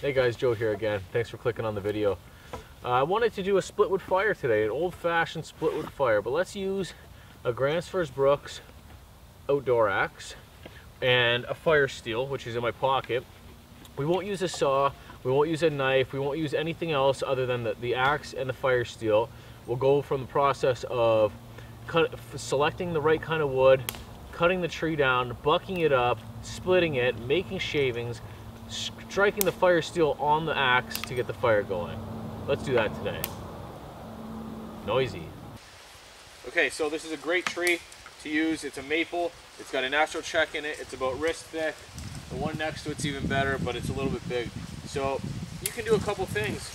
Hey guys, Joe here again. Thanks for clicking on the video. Uh, I wanted to do a split wood fire today, an old-fashioned split wood fire, but let's use a Gränsfors Bruks outdoor axe and a fire steel, which is in my pocket. We won't use a saw, we won't use a knife, we won't use anything else other than the, the axe and the fire steel. We'll go from the process of cut, selecting the right kind of wood, cutting the tree down, bucking it up, splitting it, making shavings, striking the fire steel on the axe to get the fire going. Let's do that today. Noisy. Okay, so this is a great tree to use. It's a maple. It's got a natural check in it. It's about wrist thick. The one next to it's even better, but it's a little bit big. So you can do a couple things.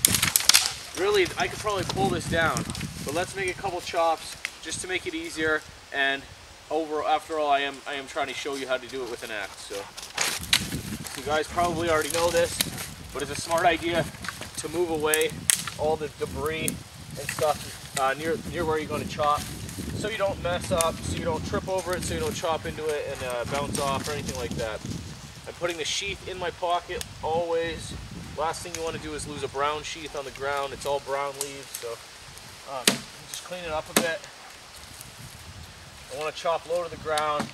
Really, I could probably pull this down, but let's make a couple chops just to make it easier. And over, after all, I am I am trying to show you how to do it with an axe. So you guys probably already know this, but it's a smart idea to move away all the debris and stuff uh, near, near where you're going to chop so you don't mess up, so you don't trip over it, so you don't chop into it and uh, bounce off or anything like that. I'm putting the sheath in my pocket always. Last thing you want to do is lose a brown sheath on the ground. It's all brown leaves, so um, just clean it up a bit. I want to chop low to the ground.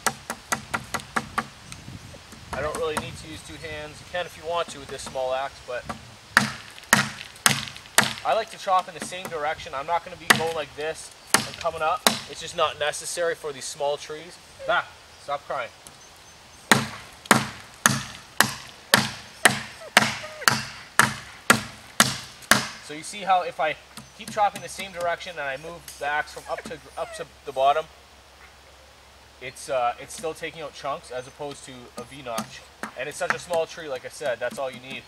I don't really need to use two hands. You can if you want to with this small axe, but I like to chop in the same direction. I'm not going to be going like this and coming up. It's just not necessary for these small trees. Ah, stop crying. So you see how if I keep chopping the same direction and I move the axe from up to up to the bottom, it's uh, it's still taking out chunks as opposed to a V-notch. And it's such a small tree, like I said, that's all you need.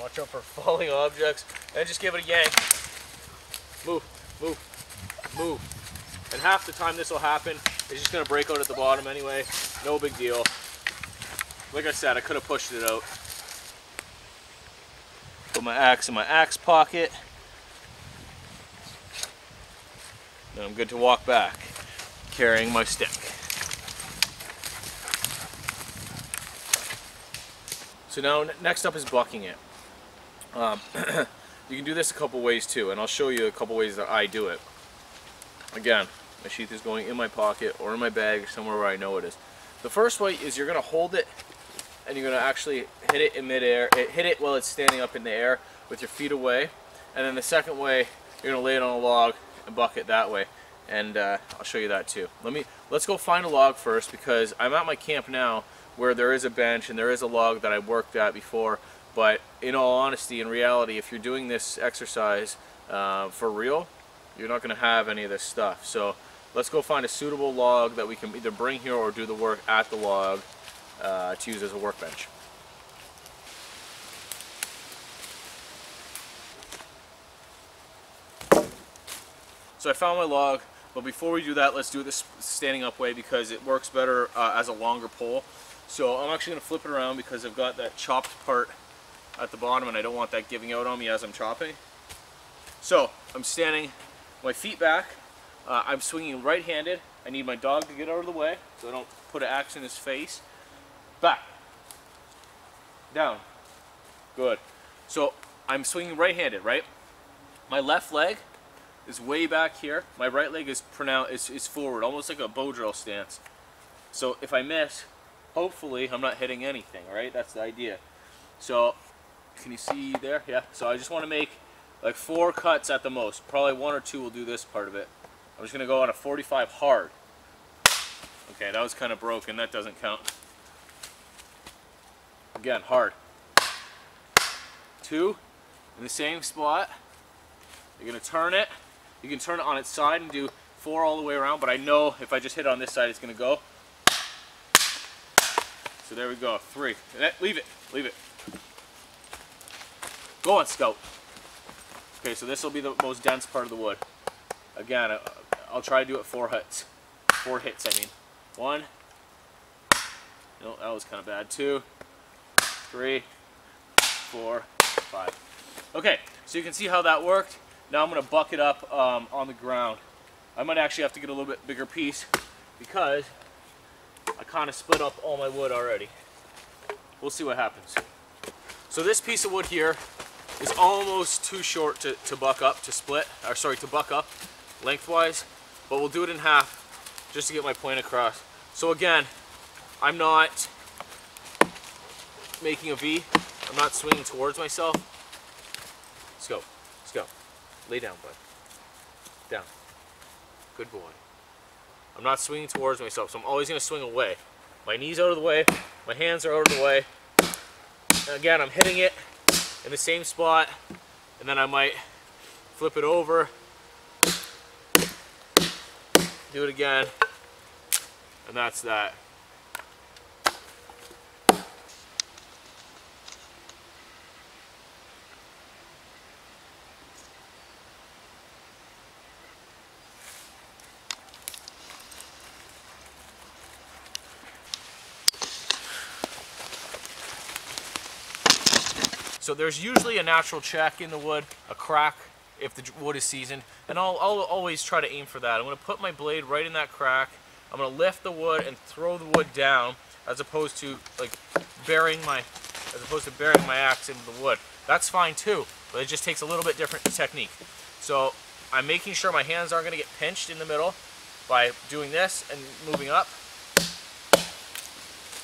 Watch out for falling objects. And just give it a yank. Move, move, move. And half the time this will happen, it's just gonna break out at the bottom anyway. No big deal. Like I said, I could have pushed it out. Put my axe in my axe pocket. Then I'm good to walk back, carrying my stick. So now next up is bucking it. Um, you can do this a couple ways too, and I'll show you a couple ways that I do it. Again, my sheath is going in my pocket or in my bag, somewhere where I know it is. The first way is you're going to hold it and you're going to actually hit it in midair, eh, hit it while it's standing up in the air with your feet away. And then the second way, you're going to lay it on a log and buck it that way. And uh, I'll show you that too. Let me, let's go find a log first because I'm at my camp now where there is a bench and there is a log that I worked at before. But in all honesty, in reality, if you're doing this exercise uh, for real, you're not going to have any of this stuff. So let's go find a suitable log that we can either bring here or do the work at the log uh, to use as a workbench. So I found my log, but before we do that, let's do this standing up way because it works better uh, as a longer pole. So I'm actually going to flip it around because I've got that chopped part at the bottom and I don't want that giving out on me as I'm chopping. So I'm standing my feet back. Uh, I'm swinging right-handed. I need my dog to get out of the way so I don't put an axe in his face. Back. Down. Good. So I'm swinging right-handed, right? My left leg is way back here. My right leg is pronounced is, is forward, almost like a bow drill stance. So if I miss, hopefully I'm not hitting anything, right? That's the idea. So can you see there? Yeah. So I just want to make like four cuts at the most. Probably one or two will do this part of it. I'm just going to go on a 45 hard. Okay, that was kind of broken. That doesn't count. Again, hard. Two in the same spot. You're going to turn it. You can turn it on its side and do four all the way around, but I know if I just hit it on this side, it's going to go. So there we go, three. Leave it, leave it. Go on, Scout. Okay, so this will be the most dense part of the wood. Again, uh, I'll try to do it four hits. Four hits, I mean. One. No, that was kind of bad. Two, three, four, five. Okay, so you can see how that worked. Now I'm going to buck it up um, on the ground. I might actually have to get a little bit bigger piece because I kind of split up all my wood already. we'll see what happens. So this piece of wood here is almost too short to, to buck up, to split, or sorry, to buck up lengthwise, but we'll do it in half just to get my point across. So again, I'm not making a V. I'm not swinging towards myself. Let's go. Let's go. Lay down, bud. Down. Good boy. I'm not swinging towards myself, so I'm always going to swing away. My knees out of the way, my hands are out of the way. And again, I'm hitting it in the same spot, and then I might flip it over, do it again, and that's that. So there's usually a natural check in the wood, a crack if the wood is seasoned, and I'll, I'll always try to aim for that. I'm to put my blade right in that crack. I'm to lift the wood and throw the wood down as opposed to like burying my as opposed to burying my axe into the wood. That's fine too, but it just takes a little bit different technique. So I'm making sure my hands aren't to get pinched in the middle by doing this and moving up.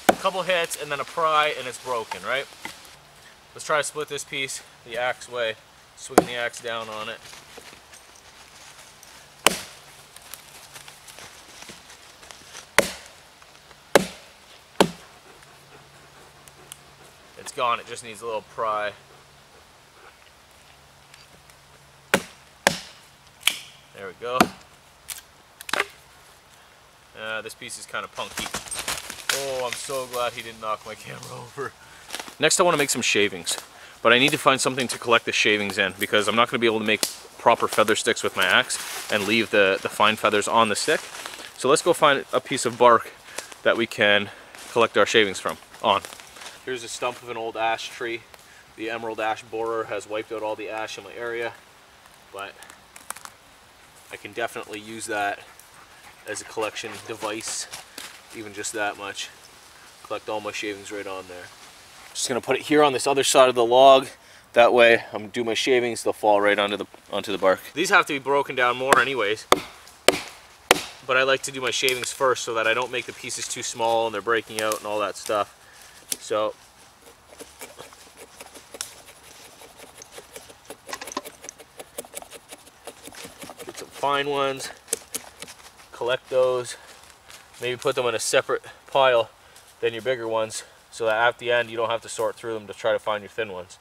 A couple hits and then a pry and it's broken, right? Let's try to split this piece the axe way, swinging the axe down on it. It's gone, it just needs a little pry. There we go. Uh, this piece is kind of punky. Oh, I'm so glad he didn't knock my camera over. Next I want to make some shavings, but I need to find something to collect the shavings in because I'm not going to be able to make proper feather sticks with my axe and leave the, the fine feathers on the stick. So let's go find a piece of bark that we can collect our shavings from, on. Here's a stump of an old ash tree. The emerald ash borer has wiped out all the ash in my area, but I can definitely use that as a collection device, even just that much. Collect all my shavings right on there. Just gonna put it here on this other side of the log. That way, I'm do my shavings, they'll fall right onto the, onto the bark. These have to be broken down more anyways. But I like to do my shavings first so that I don't make the pieces too small and they're breaking out and all that stuff. So, get some fine ones, collect those, maybe put them in a separate pile than your bigger ones so that at the end you don't have to sort through them to try to find your thin ones.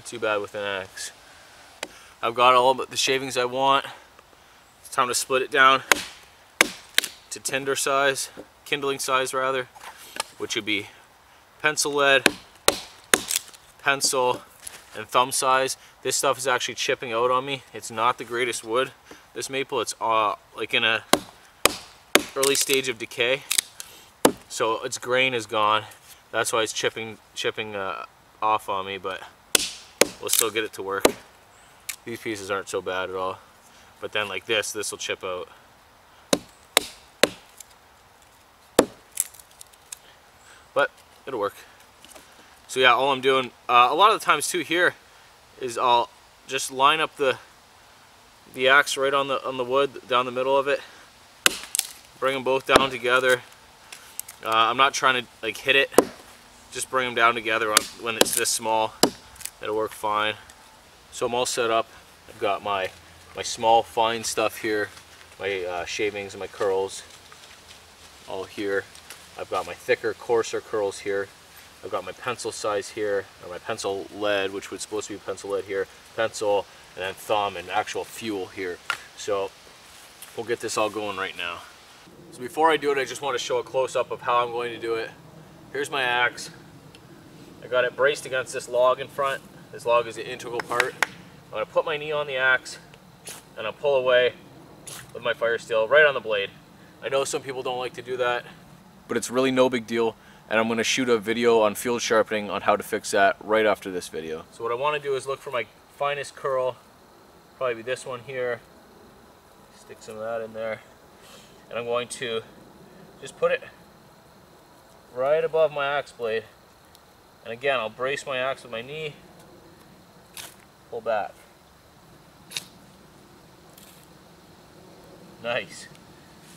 Not too bad with an axe. I've got all but the shavings I want. It's time to split it down to tinder size, kindling size rather, which would be pencil lead, pencil, and thumb size. This stuff is actually chipping out on me. It's not the greatest wood. This maple, it's uh, like in a early stage of decay. So its grain is gone. That's why it's chipping, chipping uh, off on me, but we'll still get it to work. These pieces aren't so bad at all. But then like this, this will chip out. But it'll work. So yeah, all I'm doing, uh, a lot of the times too here, is I'll just line up the the axe right on the on the wood down the middle of it. Bring them both down together. Uh, I'm not trying to like hit it. Just bring them down together when it's this small. That'll work fine. So I'm all set up. I've got my, my small fine stuff here, my uh, shavings and my curls all here. I've got my thicker, coarser curls here. I've got my pencil size here, or my pencil lead, which was supposed to be pencil lead here, pencil, and then thumb and actual fuel here. So we'll get this all going right now. So before I do it, I just want to show a close-up of how I'm going to do it. Here's my axe. I got it braced against this log in front. This log is an integral part. I'm gonna put my knee on the axe and I'll pull away with my fire steel right on the blade. I know some people don't like to do that, but it's really no big deal. And I'm gonna shoot a video on field sharpening on how to fix that right after this video. So what I wanna do is look for my finest curl, probably be this one here. Stick some of that in there. And I'm going to just put it right above my axe blade. And again, I'll brace my axe with my knee, pull back. Nice.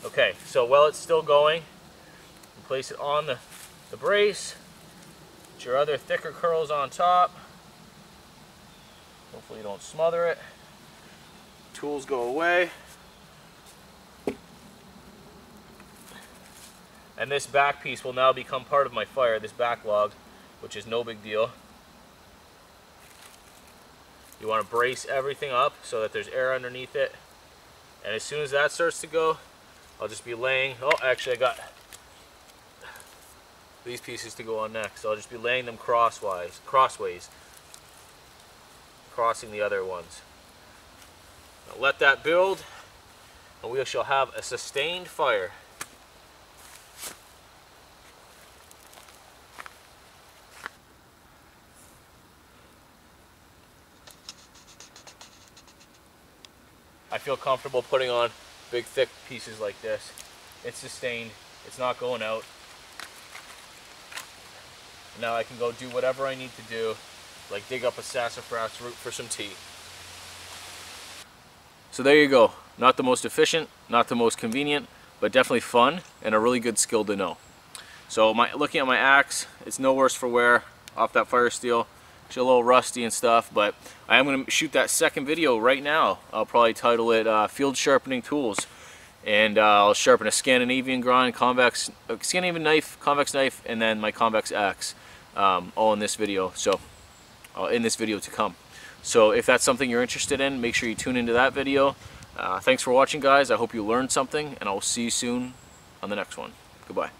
Okay, so while it's still going, place it on the, the brace. Put your other thicker curls on top. Hopefully you don't smother it. Tools go away. And this back piece will now become part of my fire, this back log, which is no big deal. You want to brace everything up so that there's air underneath it. And as soon as that starts to go, I'll just be laying, oh actually I got these pieces to go on next. So I'll just be laying them crosswise, crossways, crossing the other ones. Now let that build, and we shall have a sustained fire. Feel comfortable putting on big thick pieces like this. It's sustained, it's not going out. Now I can go do whatever I need to do, like dig up a sassafras root for some tea. So there you go. Not the most efficient, not the most convenient, but definitely fun and a really good skill to know. So my looking at my axe, it's no worse for wear off that fire steel. A little rusty and stuff, but I am going to shoot that second video right now. I'll probably title it uh, Field Sharpening Tools. And uh, I'll sharpen a Scandinavian grind, convex, uh, Scandinavian knife, convex knife, and then my convex axe, um, all in this video. So, uh, in this video to come. So if that's something you're interested in, make sure you tune into that video. Uh, thanks for watching, guys. I hope you learned something, and I will see you soon on the next one. Goodbye.